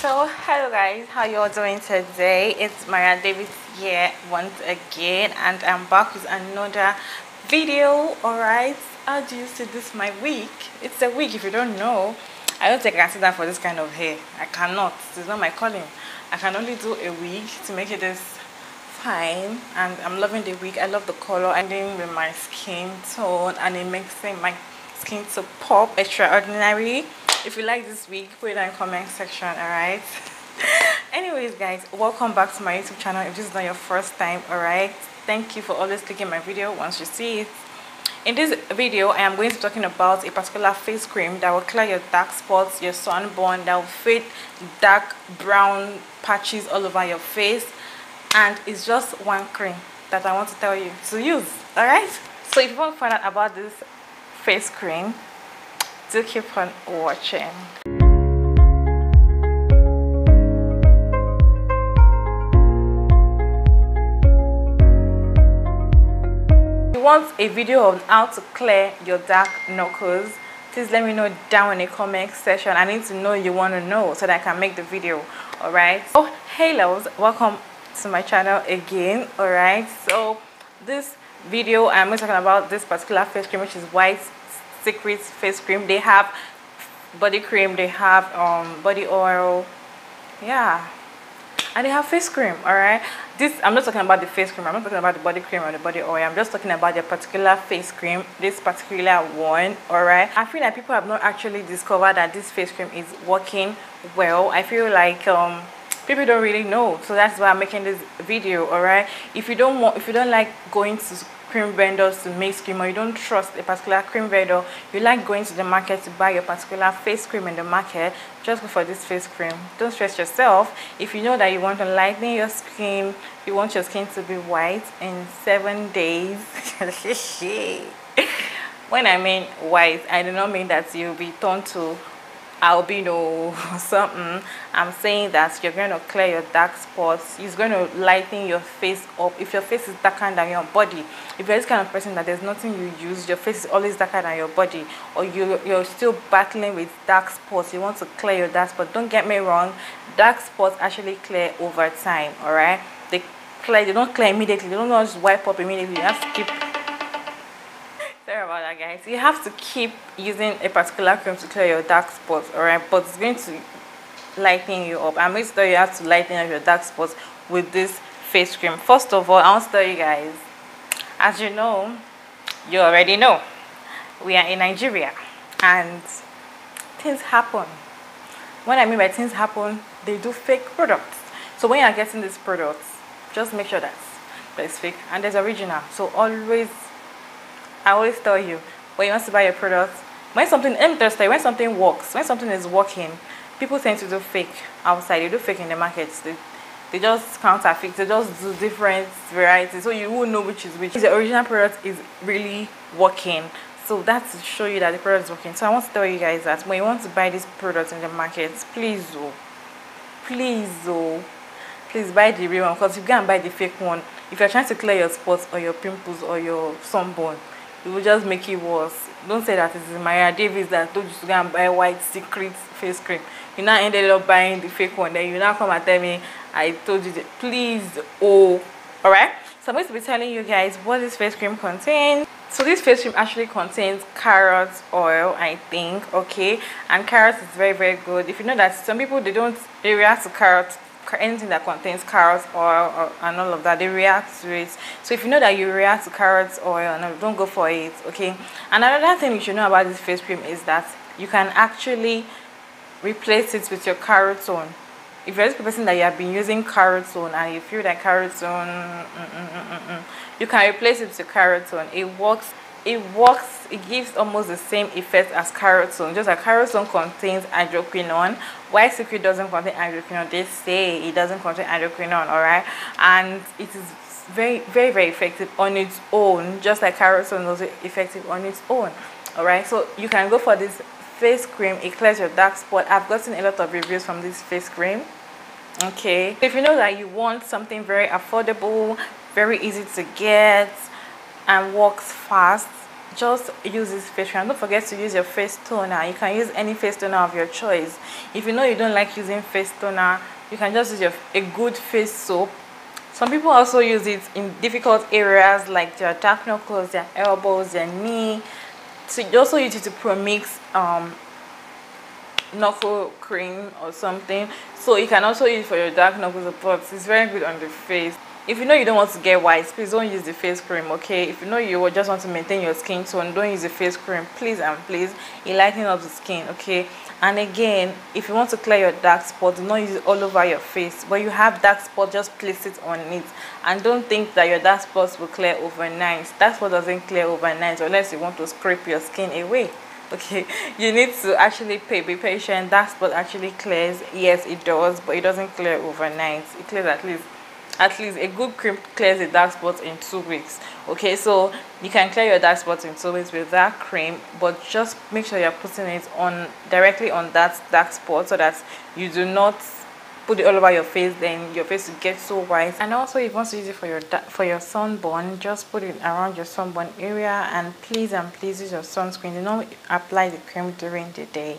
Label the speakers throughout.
Speaker 1: So hello guys, how you all doing today? It's Maria Davids here once again and I'm back with another video, alright? How do you see this my week? It's a week if you don't know. I don't take consider for this kind of hair. I cannot. It's not my calling. I can only do a wig to make it this fine and I'm loving the wig. I love the color ending with my skin tone and it makes my skin to pop extraordinary. If you like this wig, put it in the comment section, alright? Anyways guys, welcome back to my YouTube channel. If this is not your first time, alright? Thank you for always clicking my video once you see it in this video i am going to be talking about a particular face cream that will clear your dark spots your sunburn that will fade dark brown patches all over your face. And it's just one cream that i want to tell you to use all right? So if you want to find out about this face cream do keep on watching want a video on how to clear your dark knuckles please let me know down in the comment section. I need to know you want to know so that i can make the video all right oh hey loves welcome to my channel again all right so this video i'm talking about this particular face cream which is white secret face cream. They have body cream they have um body oil yeah and they have face cream all right? This i'm not talking about the face cream i'm not talking about the body cream or the body oil. I'm just talking about the particular face cream this particular one all right? I feel like people have not actually discovered that this face cream is working well. I feel like um people don't really know. So that's why i'm making this video all right? If you don't want if you don't like going to cream vendors to make cream or you don't trust a particular cream vendor you like going to the market to buy your particular face cream in the market just go for this face cream. Don't stress yourself. If you know that you want to lighten your skin you want your skin to be white in seven days when i mean white i do not mean that you'll be turned to albino something i'm saying that you're going to clear your dark spots. It's going to lighten your face up. If your face is darker than your body if you're this kind of person that there's nothing you use your face is always darker than your body or you you're still battling with dark spots you want to clear your dark spots don't get me wrong dark spots actually clear over time all right? They clear they don't clear immediately. They don't just wipe up immediately. You have to keep that guys you have to keep using a particular cream to clear your dark spots all right but it's going to lighten you up. I'm going to tell you how to lighten up your dark spots with this face cream. First of all i want to tell you guys as you know you already know we are in nigeria and things happen. What i mean by things happen they do fake products. So when you're getting these products just make sure that there's fake and there's original. So always I always tell you when you want to buy a product, when something interesting, when something works, when something is working, people tend to do fake outside. They do fake in the markets. They, they just counterfeit. They just do different varieties, so you won't know which is which. The original product is really working. So that's to show you that the product is working. So I want to tell you guys that when you want to buy this product in the market, please, oh, please, oh, please buy the real one. Because if you go and buy the fake one, if you're trying to clear your spots or your pimples or your sunburn, it will just make it worse. Don't say that it's Maria Davids that told you to go and buy white secret face cream. You now ended up buying the fake one. Then you now come and tell me I told you that please oh. All right so I'm going to be telling you guys what this face cream contains. So this face cream actually contains carrot oil i think okay? And carrot is very very good. If you know that some people they don't react to carrot anything that contains carrots, oil or, and all of that they react to it. So if you know that you react to carrots, oil no don't go for it okay? And another thing you should know about this face cream is that you can actually replace it with your Carotone if you're this person that you have been using Carotone and you feel that Carotone mm, mm, mm, you can replace it with Carotone it works it works it gives almost the same effect as Carotone. Just like Carotone contains hydroquinone. White secret doesn't contain hydroquinone? They say it doesn't contain hydroquinone all right? And it is very very very effective on its own just like Carotone is effective on its own all right? So you can go for this face cream. It clears your dark spot. I've gotten a lot of reviews from this face cream. Okay. If you know that you want something very affordable very easy to get and works fast just use this face cream. Don't forget to use your face toner. You can use any face toner of your choice. If you know you don't like using face toner you can just use your, a good face soap. Some people also use it in difficult areas like their dark knuckles their elbows their knee. So you also use it to premix um, knuckle cream or something. So you can also use for your dark knuckles but it's very good on the face if you know you don't want to get white please don't use the face cream okay? If you know you just want to maintain your skin tone don't use the face cream please and please it up the skin okay? And again if you want to clear your dark spots do not use it all over your face when you have dark spot just place it on it. And don't think that your dark spots will clear overnight. Dark spot doesn't clear overnight unless you want to scrape your skin away okay? You need to actually pay be patient. Dark spot actually clears. Yes it does but it doesn't clear overnight. It clears at least at least a good cream clears the dark spots in two weeks. Okay so you can clear your dark spots in two weeks with that cream but just make sure you're putting it on directly on that dark spot so that you do not put it all over your face then your face will get so white. And also if you want to use it for your for your sunburn just put it around your sunburn area and please and please use your sunscreen. Do not apply the cream during the day.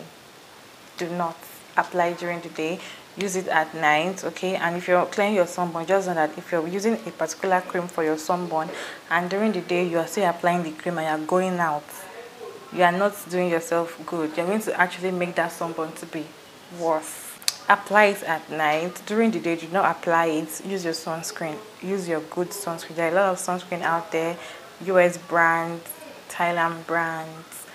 Speaker 1: Do not apply during the day use it at night okay? And if you're cleaning your sunburn just know that if you're using a particular cream for your sunburn and during the day you are still applying the cream and you're going out you are not doing yourself good you're going to actually make that sunburn to be worse. Apply it at night. During the day do not apply it. Use your sunscreen. Use your good sunscreen. There are a lot of sunscreen out there. Us brands thailand brands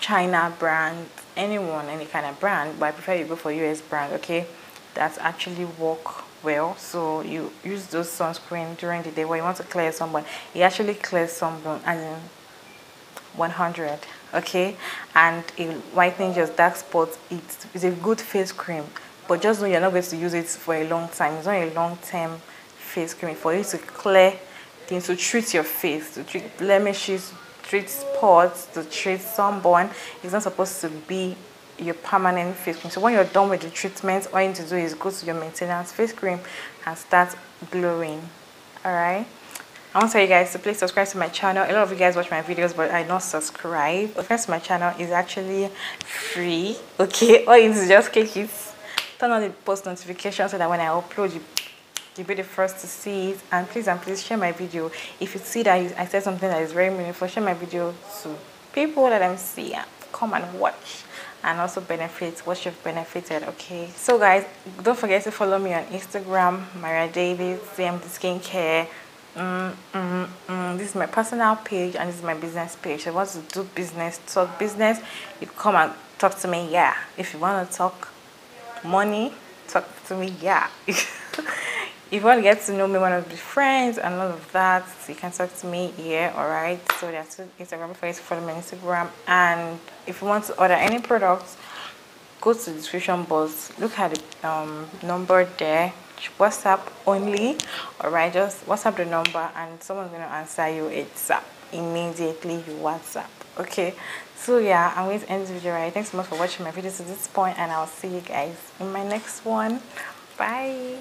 Speaker 1: china brands anyone any kind of brand but i prefer you go for us brand okay that actually work well. So you use those sunscreen during the day. Where you want to clear sunburn it actually clears sunburn in 100 okay? And it whitening your dark spots it's, it's a good face cream. But just know you're not going to use it for a long time. It's not a long-term face cream. For you to clear things to treat your face to treat blemishes treat spots to treat sunburn it's not supposed to be your permanent face cream so when you're done with the treatment all you need to do is go to your maintenance face cream and start glowing all right I want to tell you guys to please subscribe to my channel. A lot of you guys watch my videos but I don't subscribe. To my channel is actually free. Okay, all you need to just click it. Turn on the post notification so that when I upload you you'll be the first to see it. And please and please share my video. If you see that I said something that is very meaningful, share my video to people that I'm seeing. Come and watch and also benefit what you've benefited okay? So guys don't forget to follow me on instagram maria davids tmd skincare. Mm, mm, mm. this is my personal page and this is my business page. If you want to do business talk business you come and talk to me yeah. If you want to talk money talk to me yeah if you want to get to know me, one of the friends and all of that, you can talk to me here, alright? So that's Instagram, for you follow me on Instagram. And if you want to order any products, go to the description box, look at the um, number there, WhatsApp only, alright? Just WhatsApp the number and someone's going to answer you. It's up immediately, you WhatsApp, okay? So yeah, I'm going to end this video right. Thanks so much for watching my videos to this point and I'll see you guys in my next one. Bye.